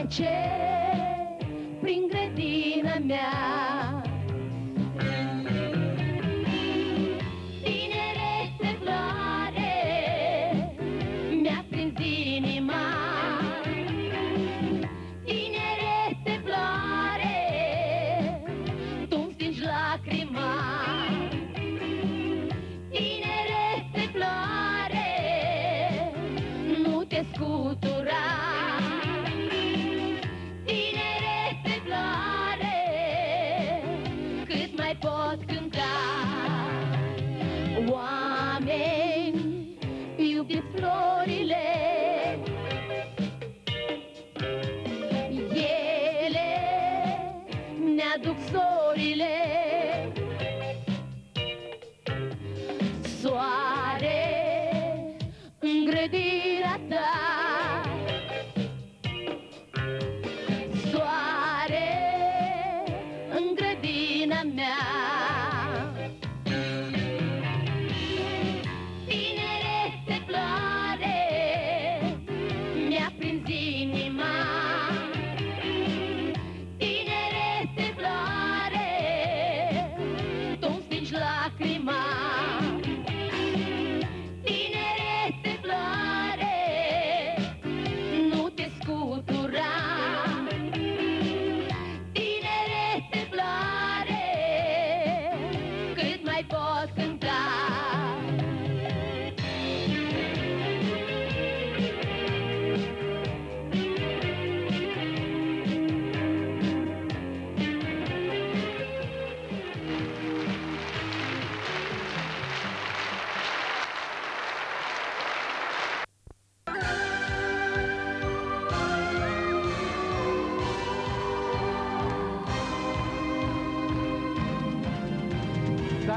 leche. lágrima.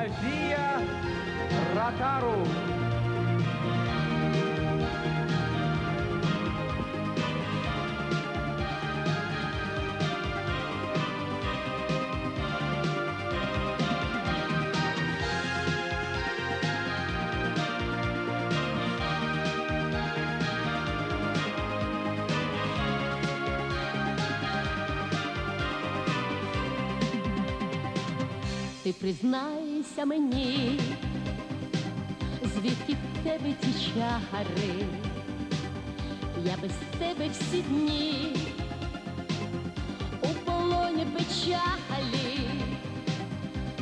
София Ротару. Ти признайся мені, звідки в тебе ті чари, я без тебе всі дні у полоні печалі,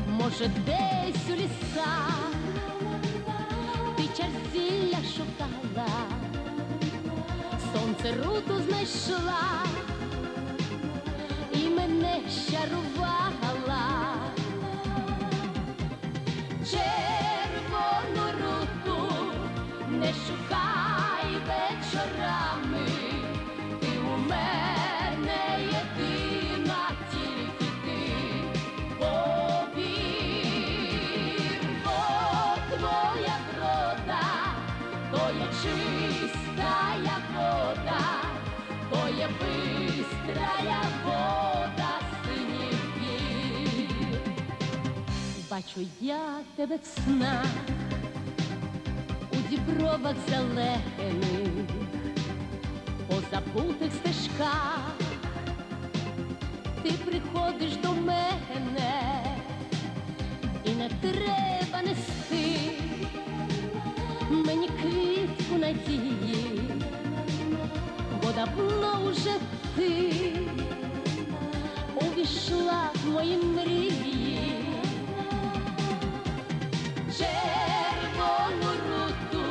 може, десь у лісах ти чарзілля шукала, сонце руту знайшла і мене щарувала. Бачу я тебе в снах у дібровах зелених, по забутих стежках, ти приходиш до мене, і не треба нести мені квітку надії, бо давно вже ти увійшла в мої мрії. Червону руту.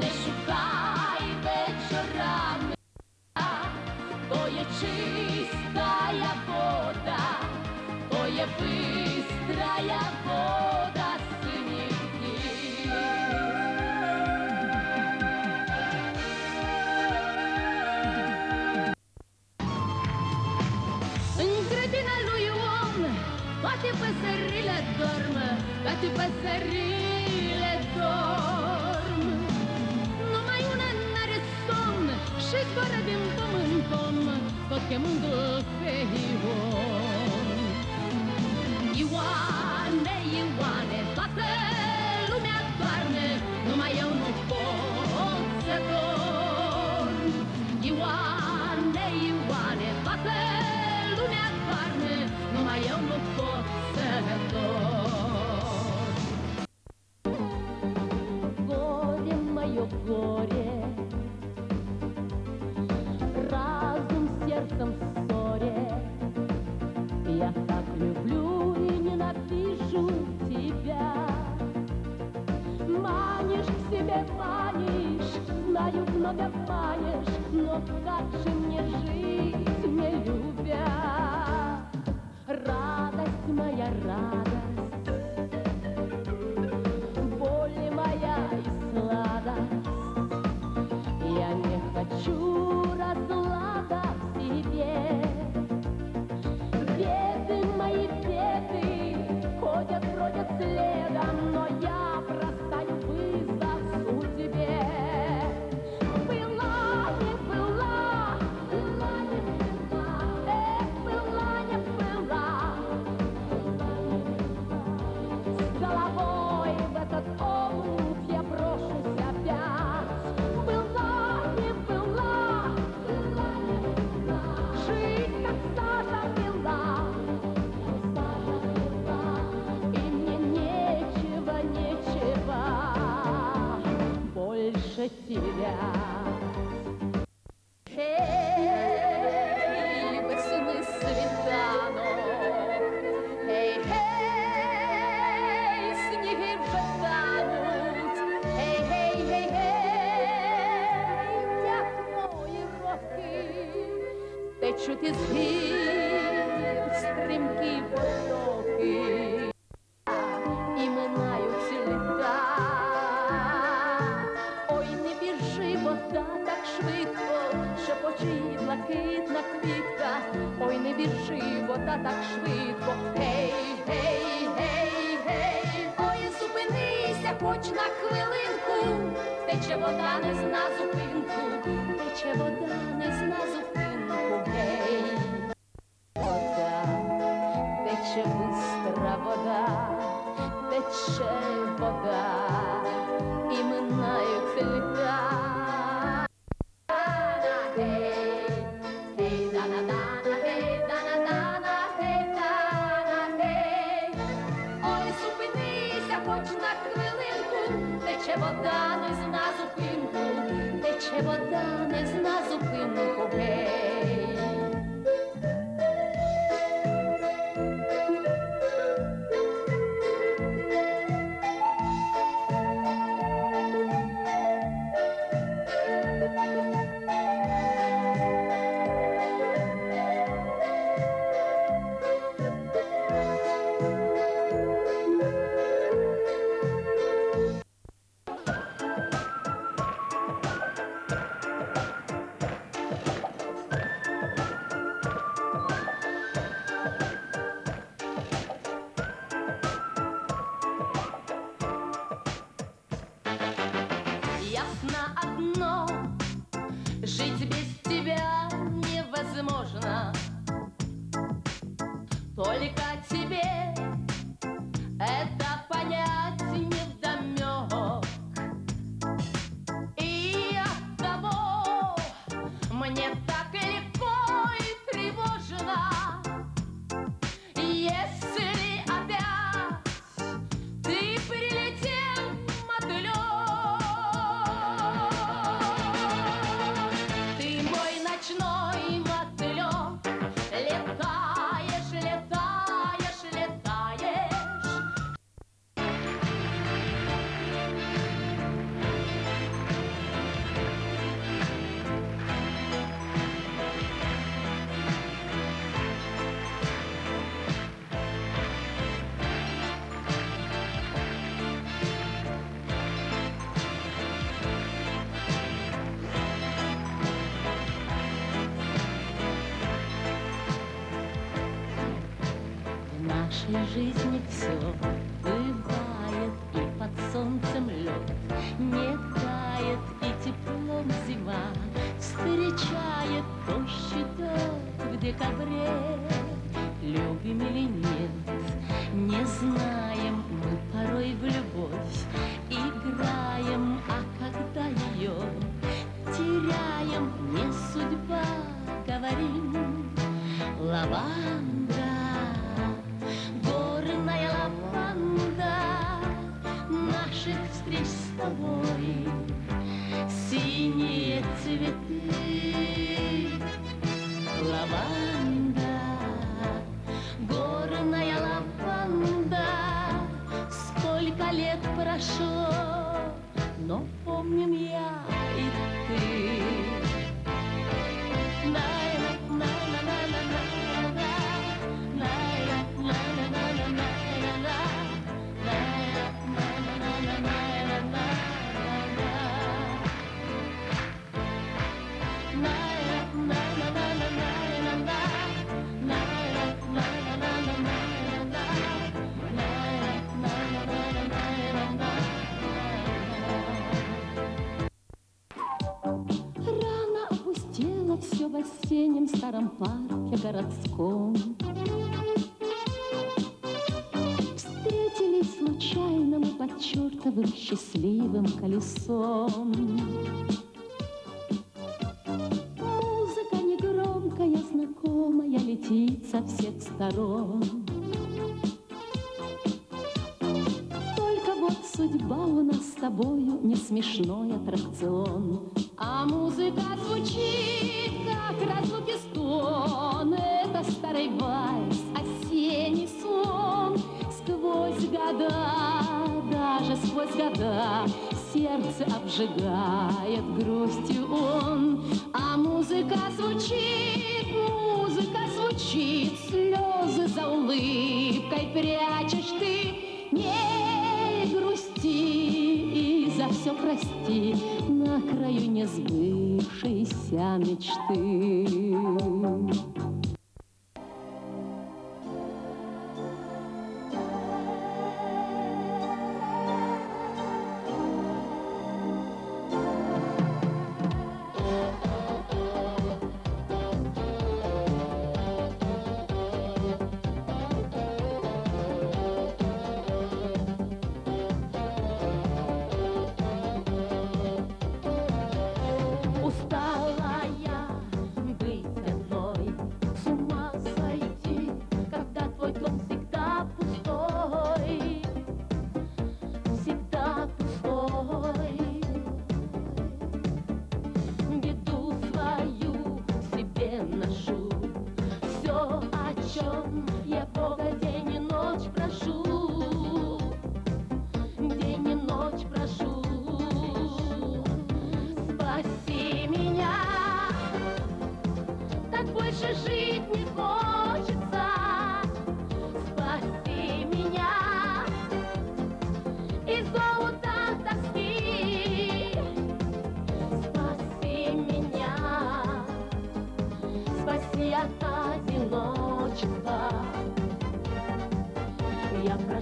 Не шукай вечорами, то є чистая вода, то є бистрая Toate păsările dorm. Numai una n-are somn Și zboară din pom în pom Tot chemându-l много манишь Но как же мне жить, не любя Радость моя радость, боль моя и сладость. Я не хочу течуть із гір стрімкі потоки, і минають літа. Ой, не біжи, вода так швидко, шепочи блакитна квітка. Ой, не біжи, вода так швидко. Гей, гей, гей, гей, ой, зупинися хоч на хвилинку. Тече вода не зна зупинку, тече вода бистра вода, тече вода, і минають літа. Гей, гей, дана-дана, гей, дана-дана, гей, дана, гей. Ой, зупинися хоч на хвилинку, тече вода не зна зупинку, тече вода не зна зупинку, гей. Жизни все бывает, и под солнцем лед не тает, и теплом зима встречает и тот в декабре. Любим или нет, не знаем, мы порой в любовь играем, а когда ее теряем, не судьба, говорим. Лаванда, городском. Встретились случайно мы под чертовым счастливым колесом. Музыка негромкая, знакомая, летит со всех сторон. Судьба у нас с тобою не смешной аттракцион. А музыка звучит, как разлуки стон. Это старый вальс, осенний сон. Сквозь года, даже сквозь года, сердце обжигает грустью он. А музыка звучит, музыка звучит, слезы за улыбкой прячешь ты. Не грусти и за все прости на краю несбывшейся мечты.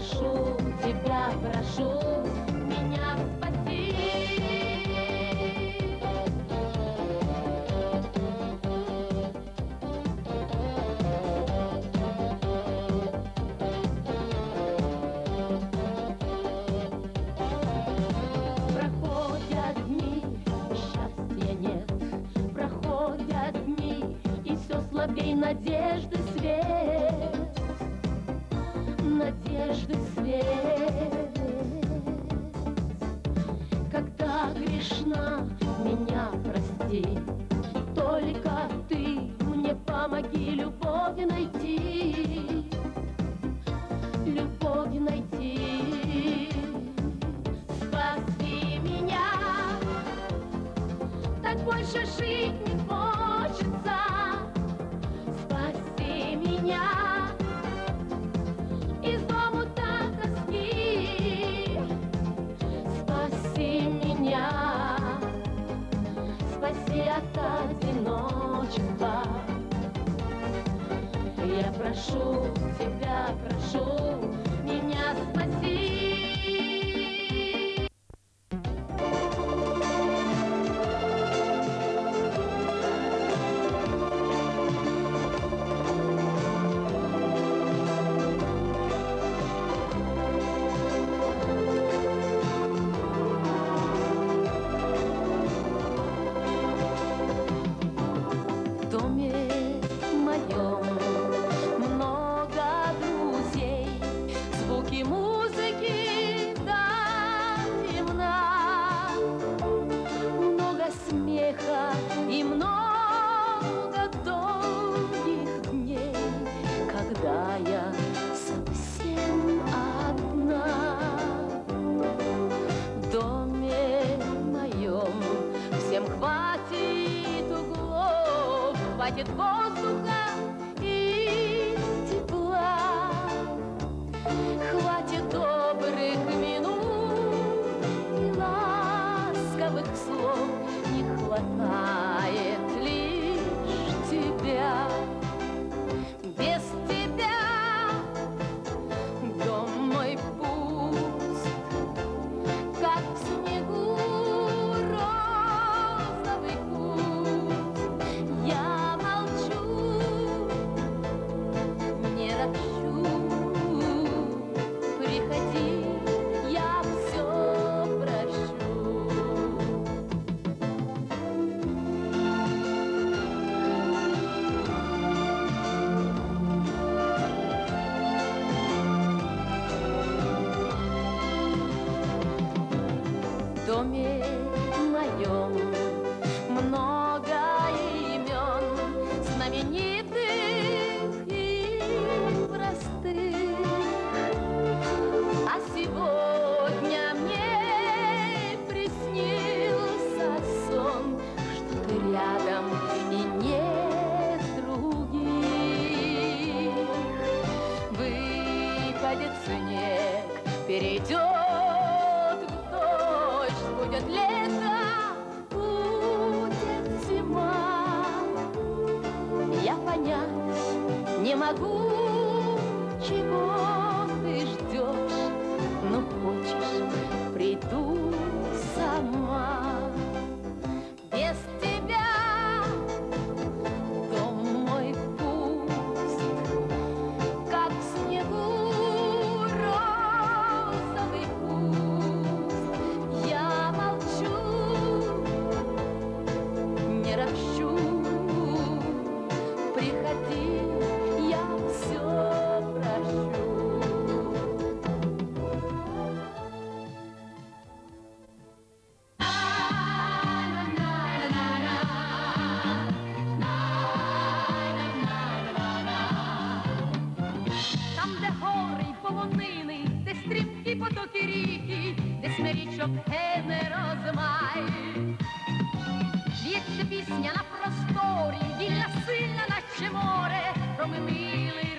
Прошу тебя, прошу меня спаси. Проходят дни, счастья нет, проходят дни, и все слабей надежды Когда грешна, меня прости, только ты мне помоги любовь найти, любовь найти. Спаси меня, так больше жить Я прошу тебя, прошу меня спаси. И много пісня річок е, не розмай. Лється пісня на просторі, на сильна, наче море, проминили.